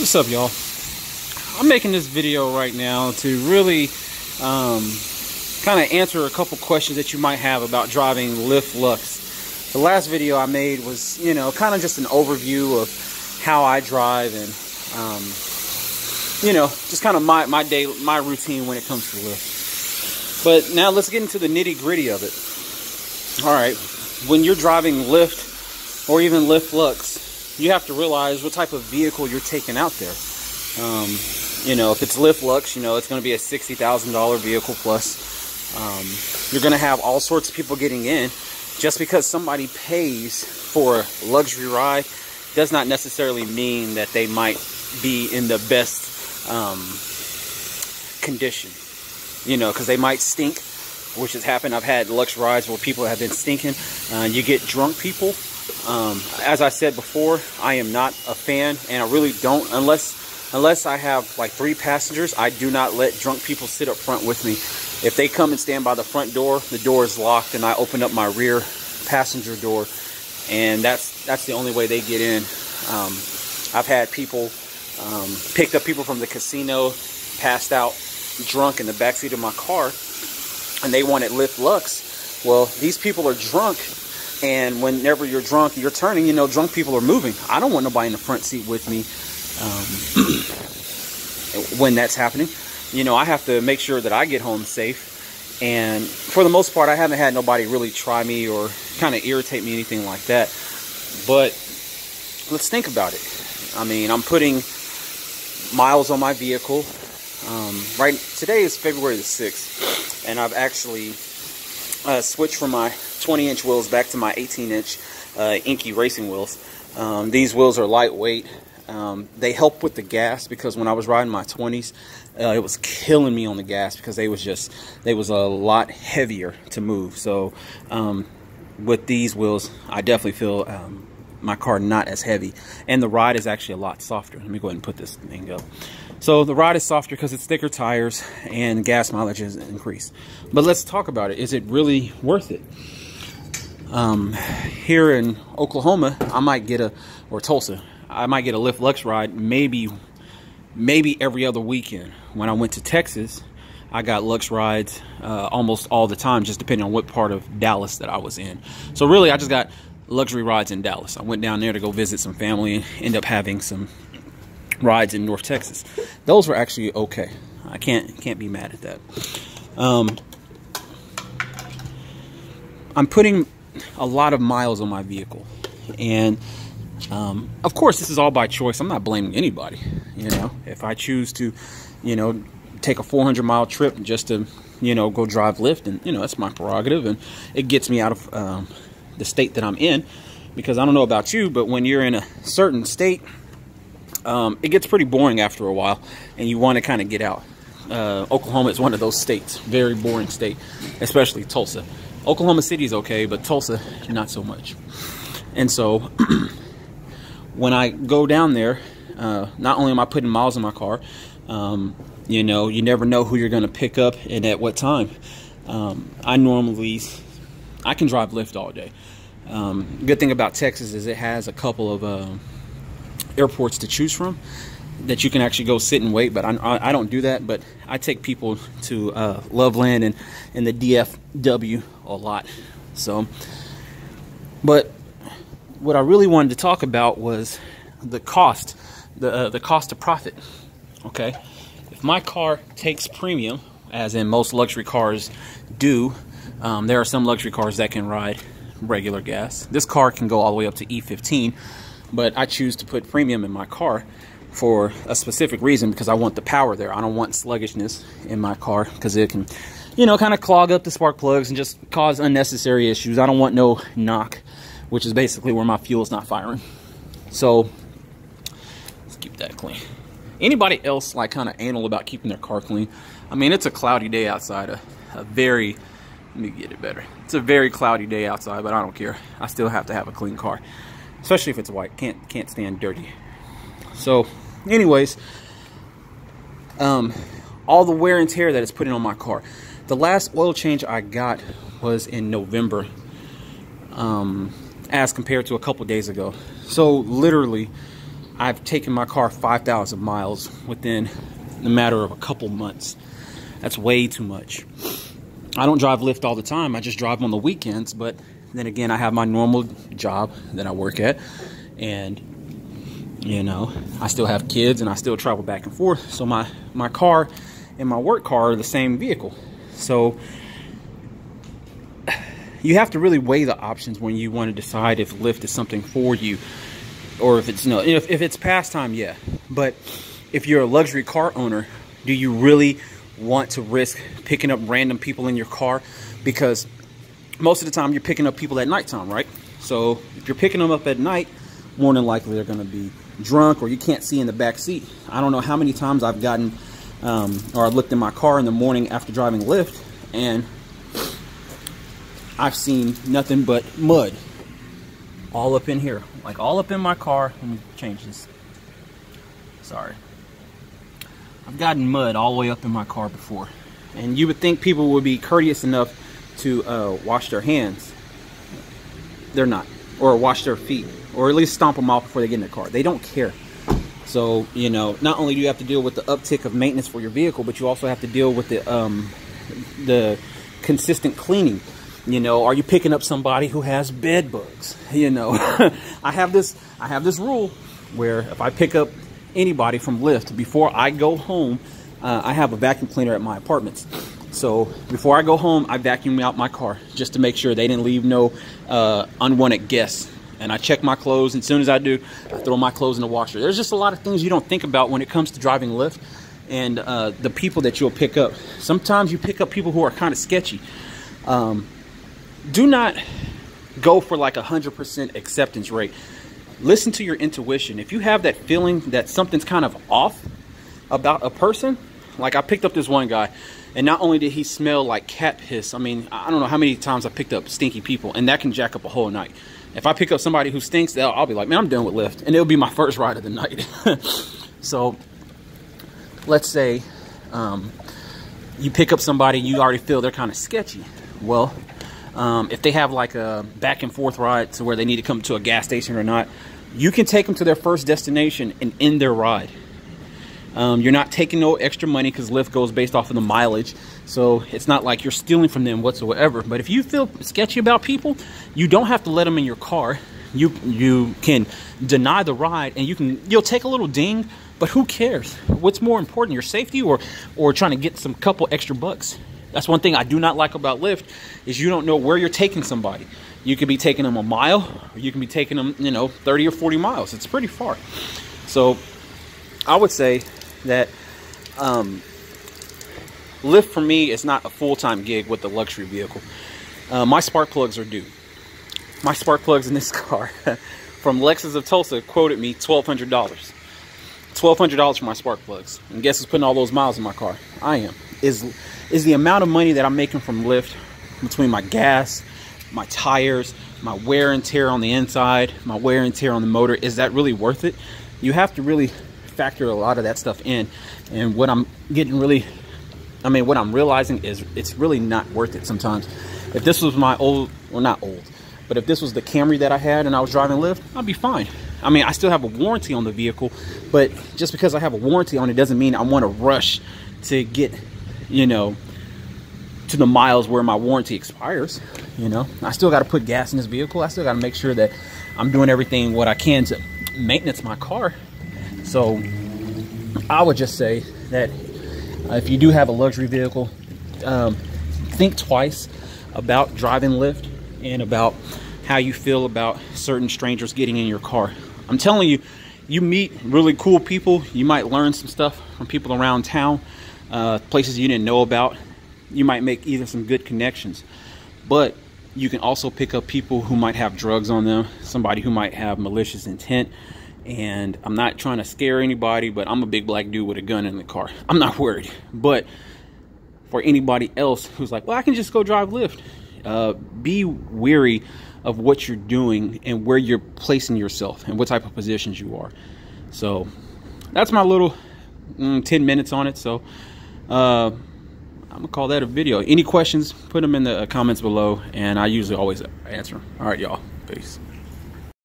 What's up, y'all? I'm making this video right now to really um, kind of answer a couple questions that you might have about driving Lyft Lux. The last video I made was, you know, kind of just an overview of how I drive and, um, you know, just kind of my, my day, my routine when it comes to Lyft. But now let's get into the nitty gritty of it. All right, when you're driving Lyft or even Lyft Lux, you have to realize what type of vehicle you're taking out there. Um, you know, if it's Lyft Lux, you know, it's going to be a $60,000 vehicle plus. Um, you're going to have all sorts of people getting in. Just because somebody pays for a luxury ride does not necessarily mean that they might be in the best um, condition. You know, because they might stink, which has happened. I've had Lux rides where people have been stinking. Uh, you get drunk people um, as I said before, I am not a fan, and I really don't unless unless I have like three passengers. I do not let drunk people sit up front with me. If they come and stand by the front door, the door is locked, and I open up my rear passenger door, and that's that's the only way they get in. Um, I've had people um, picked up people from the casino, passed out drunk in the backseat of my car, and they wanted Lyft Lux. Well, these people are drunk and whenever you're drunk, you're turning, you know, drunk people are moving. I don't want nobody in the front seat with me um, when that's happening. You know, I have to make sure that I get home safe. And for the most part, I haven't had nobody really try me or kind of irritate me, anything like that. But let's think about it. I mean, I'm putting miles on my vehicle. Um, right today is February the 6th, and I've actually uh, switched from my 20 inch wheels back to my 18 inch uh, Enkei racing wheels. Um, these wheels are lightweight. Um, they help with the gas because when I was riding my 20s, uh, it was killing me on the gas because they was just they was a lot heavier to move. So um, with these wheels, I definitely feel um, my car not as heavy, and the ride is actually a lot softer. Let me go ahead and put this thing up. So the ride is softer because it's thicker tires and gas mileage is increased. But let's talk about it. Is it really worth it? Um, here in Oklahoma, I might get a, or Tulsa, I might get a Lyft Lux ride maybe, maybe every other weekend. When I went to Texas, I got Lux rides uh, almost all the time, just depending on what part of Dallas that I was in. So really, I just got luxury rides in Dallas. I went down there to go visit some family and end up having some rides in North Texas. Those were actually okay. I can't can't be mad at that. Um, I'm putting a lot of miles on my vehicle. And um, of course, this is all by choice. I'm not blaming anybody. You know, if I choose to, you know, take a 400 mile trip just to, you know, go drive Lyft, and you know, that's my prerogative, and it gets me out of um, the state that I'm in. Because I don't know about you, but when you're in a certain state, um, it gets pretty boring after a while, and you want to kind of get out. Uh, Oklahoma is one of those states, very boring state, especially Tulsa. Oklahoma City is okay, but Tulsa, not so much. And so, when I go down there, uh, not only am I putting miles in my car, um, you know, you never know who you're going to pick up and at what time. Um, I normally, I can drive Lyft all day. Um, good thing about Texas is it has a couple of uh, airports to choose from that you can actually go sit and wait, but I, I don't do that. But I take people to uh, Loveland and, and the DFW a lot. So, but what I really wanted to talk about was the cost, the, uh, the cost of profit. Okay. If my car takes premium, as in most luxury cars do, um, there are some luxury cars that can ride regular gas. This car can go all the way up to E15, but I choose to put premium in my car for a specific reason because I want the power there. I don't want sluggishness in my car because it can, you know, kind of clog up the spark plugs and just cause unnecessary issues. I don't want no knock, which is basically where my fuel is not firing. So let's keep that clean. Anybody else like kind of anal about keeping their car clean? I mean, it's a cloudy day outside. A, a very, let me get it better. It's a very cloudy day outside, but I don't care. I still have to have a clean car, especially if it's white. Can't can't stand dirty. So, anyways, um, all the wear and tear that it's putting on my car. The last oil change I got was in November, um, as compared to a couple days ago. So literally, I've taken my car 5,000 miles within the matter of a couple months. That's way too much. I don't drive Lyft all the time. I just drive on the weekends. But then again, I have my normal job that I work at. And, you know, I still have kids and I still travel back and forth. So my, my car and my work car are the same vehicle. So you have to really weigh the options when you want to decide if Lyft is something for you or if it's no if, if it's pastime yeah. But if you're a luxury car owner do you really want to risk picking up random people in your car? Because most of the time you're picking up people at nighttime right? So if you're picking them up at night more than likely they're going to be drunk or you can't see in the back seat. I don't know how many times i've gotten um, or i looked in my car in the morning after driving Lyft and I've seen nothing but mud all up in here. Like all up in my car. Let me change this. Sorry. I've gotten mud all the way up in my car before. And you would think people would be courteous enough to uh, wash their hands. They're not. Or wash their feet. Or at least stomp them off before they get in the car. They don't care. So, you know, not only do you have to deal with the uptick of maintenance for your vehicle, but you also have to deal with the um, the consistent cleaning. You know are you picking up somebody who has bed bugs? You know i have this i have this rule where if i pick up anybody from Lyft before i go home uh, i have a vacuum cleaner at my apartments. So before i go home i vacuum out my car just to make sure they didn't leave no uh, unwanted guests and i check my clothes and as soon as i do i throw my clothes in the washer there's just a lot of things you don't think about when it comes to driving Lyft and uh, the people that you'll pick up sometimes you pick up people who are kind of sketchy um, do not go for like a hundred percent acceptance rate. Listen to your intuition. If you have that feeling that something's kind of off about a person, like I picked up this one guy, and not only did he smell like cat piss, I mean, I don't know how many times I picked up stinky people, and that can jack up a whole night. If I pick up somebody who stinks, I'll be like, man, I'm done with Lyft, and it'll be my first ride of the night. so, let's say um, you pick up somebody and you already feel they're kind of sketchy. Well, um, if they have like a back and forth ride to where they need to come to a gas station or not, you can take them to their first destination and end their ride. Um, you're not taking no extra money because Lyft goes based off of the mileage. So it's not like you're stealing from them whatsoever. But if you feel sketchy about people, you don't have to let them in your car. You you can deny the ride and you can you'll take a little ding, but who cares? What's more important, your safety or or trying to get some couple extra bucks? That's one thing I do not like about Lyft is you don't know where you're taking somebody. You could be taking them a mile, or you can be taking them, you know, 30 or 40 miles. It's pretty far. So I would say that um, Lyft for me is not a full-time gig with the luxury vehicle. Uh, my spark plugs are due. My spark plugs in this car from Lexus of Tulsa quoted me $1,200. $1,200 for my spark plugs. And guess who's putting all those miles in my car? I am. Is is the amount of money that I'm making from Lyft between my gas, my tires, my wear and tear on the inside, my wear and tear on the motor, is that really worth it? You have to really factor a lot of that stuff in. And what I'm getting really, I mean, what I'm realizing is it's really not worth it sometimes. If this was my old, well, not old, but if this was the Camry that I had and I was driving Lyft, I'd be fine. I mean, I still have a warranty on the vehicle, but just because I have a warranty on it doesn't mean I want to rush to get you know, to the miles where my warranty expires. You know, I still got to put gas in this vehicle. I still got to make sure that I'm doing everything what I can to maintenance my car. So I would just say that uh, if you do have a luxury vehicle, um, think twice about driving Lyft and about how you feel about certain strangers getting in your car. I'm telling you, you meet really cool people. You might learn some stuff from people around town uh, places you didn't know about. You might make either some good connections, but you can also pick up people who might have drugs on them, somebody who might have malicious intent. And I'm not trying to scare anybody, but I'm a big black dude with a gun in the car. I'm not worried. But for anybody else who's like, well, I can just go drive Lyft, uh, be weary of what you're doing and where you're placing yourself and what type of positions you are. So that's my little mm, 10 minutes on it. So uh, I'm gonna call that a video. Any questions, put them in the comments below, and I usually always answer them. All right, y'all. Peace.